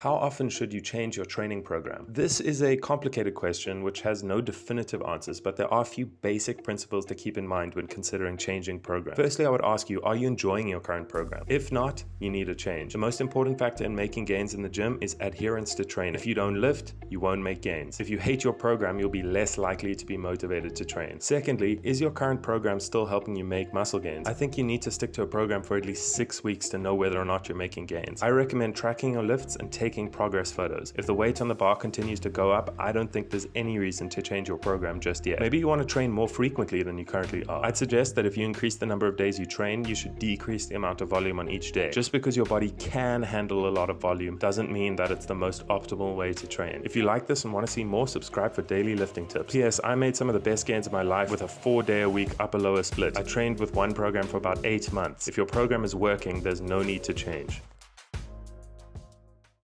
How often should you change your training program? This is a complicated question which has no definitive answers, but there are a few basic principles to keep in mind when considering changing program. Firstly, I would ask you, are you enjoying your current program? If not, you need a change. The most important factor in making gains in the gym is adherence to training. If you don't lift, you won't make gains. If you hate your program, you'll be less likely to be motivated to train. Secondly, is your current program still helping you make muscle gains? I think you need to stick to a program for at least six weeks to know whether or not you're making gains. I recommend tracking your lifts and taking taking progress photos. If the weight on the bar continues to go up, I don't think there's any reason to change your program just yet. Maybe you want to train more frequently than you currently are. I'd suggest that if you increase the number of days you train, you should decrease the amount of volume on each day. Just because your body can handle a lot of volume doesn't mean that it's the most optimal way to train. If you like this and want to see more, subscribe for daily lifting tips. P.S. I made some of the best gains of my life with a four day a week upper lower split. I trained with one program for about eight months. If your program is working, there's no need to change.